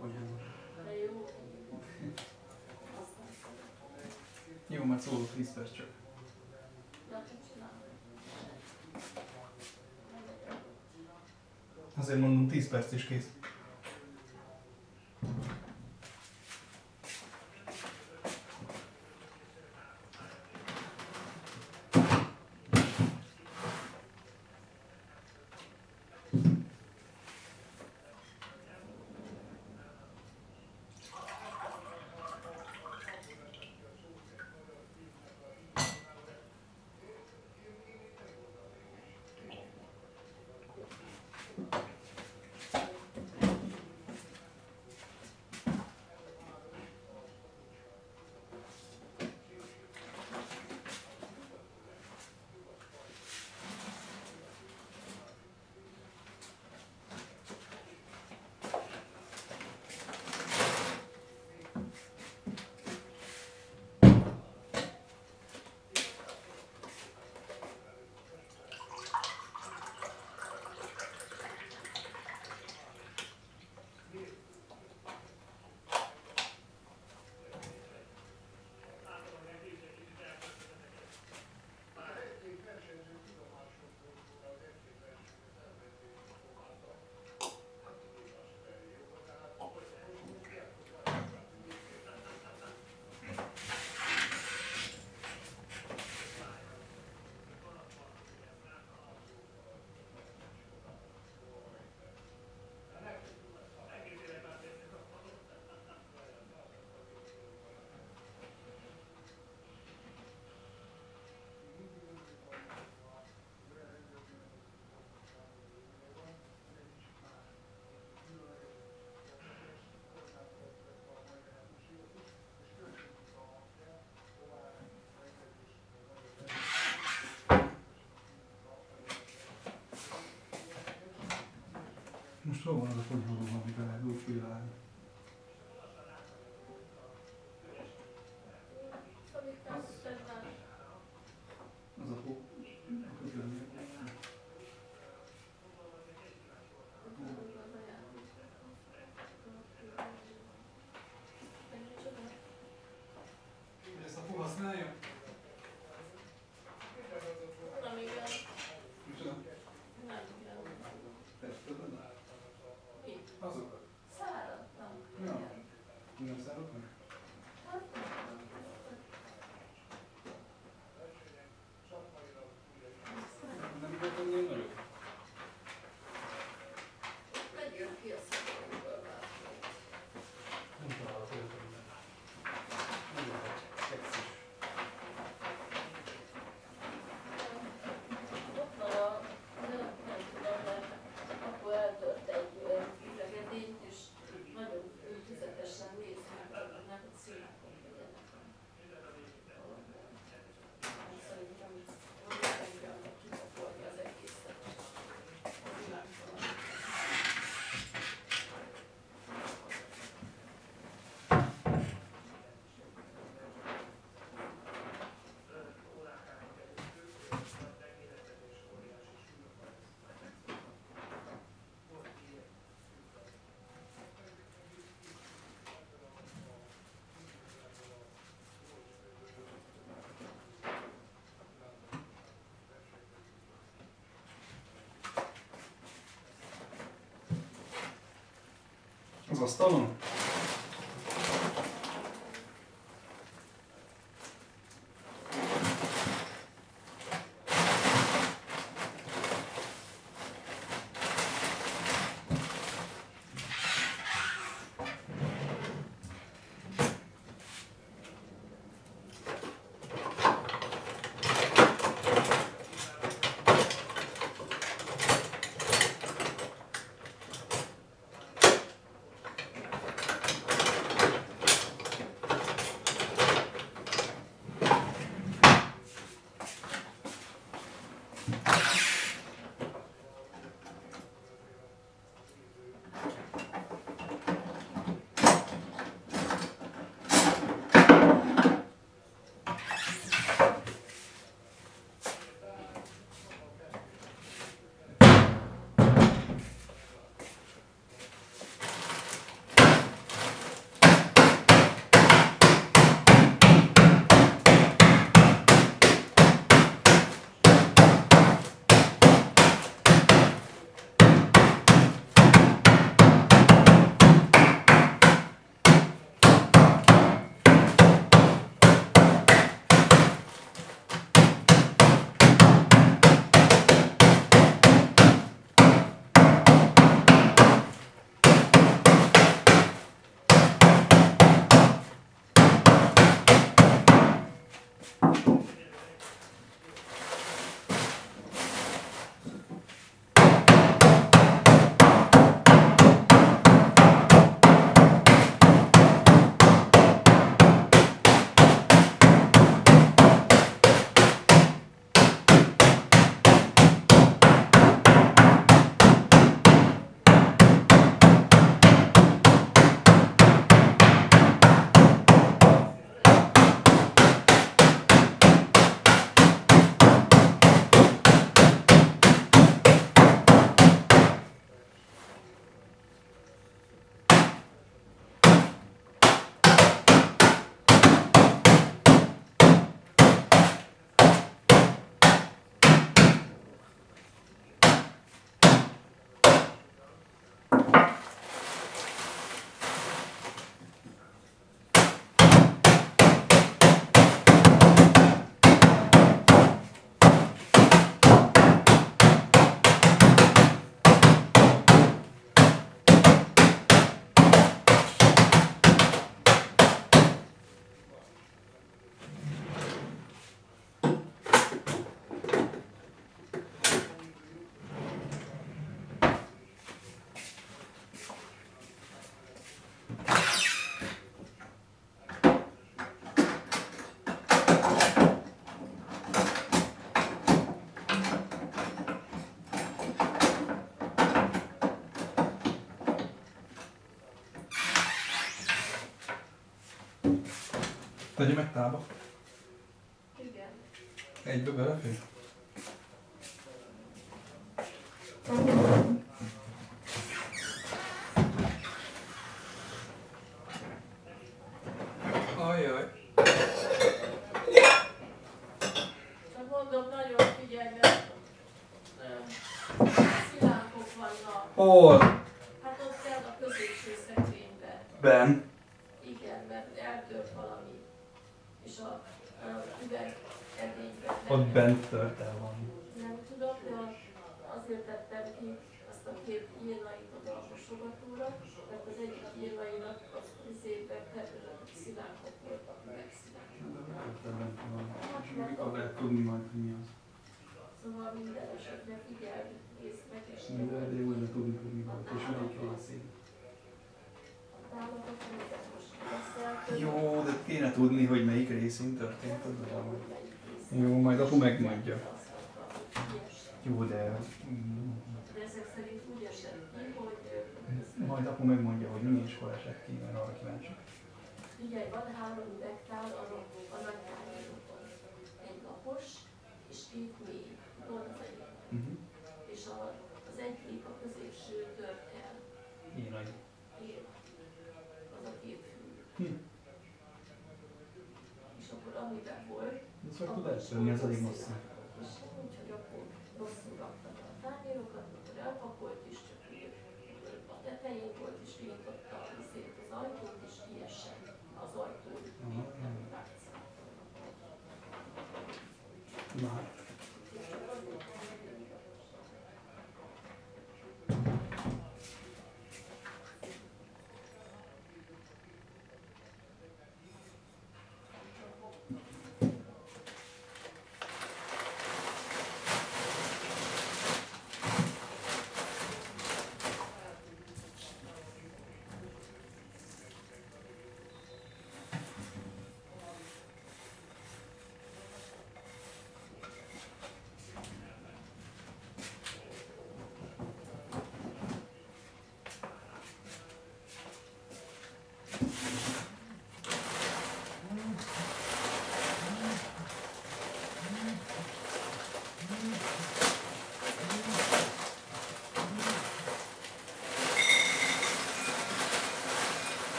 konyhába. Jó, majd szólok 10 perc csak. Azért mondom, 10 perc is kész. Rumah-rumah kita. заставлен Tegyem meg tába. Igen. Egybe belefér? Ajjaj. Csak mondom, nagyon figyelj, mert szilánkok vannak. Hol? Hát ott kell a középső szekrénybe. Ben. Igen, mert eltört valami. És a, a üveg edényben. Ott bent tört el valami. Nem tudom, de azért tettem ki azt a két írnait oda a mosogatóra, mert az egyik írnainak az izében szilánkok voltak, üvegszilánkok. Mikor lehet tudni majd, hogy mi az? Szóval minden esetre figyelj, nézd meg, és Minden de jó lenne tudni, hogy mi volt, és melyik részén. a nézed most beszéltünk. Jó, de kéne tudni, hogy melyik részén történt a részén. Jó, majd apu megmondja. Jó, de... mm, Majd apu megmondja, hogy mi és hol esett ki, mert arra kíváncsi. Figyelj, van három üvegtál a, a nagy. Egy lapos és két mély, goncai. Uh-huh. És a, az egyik a középső tört el. Én nagy. Én. Az a két fű. Hm. És akkor Ez hogy tud elszörni, ez elég hosszú. úgyhogy akkor rosszul raktam a tányérokat, akkor elpakolt is, csak a tetején volt,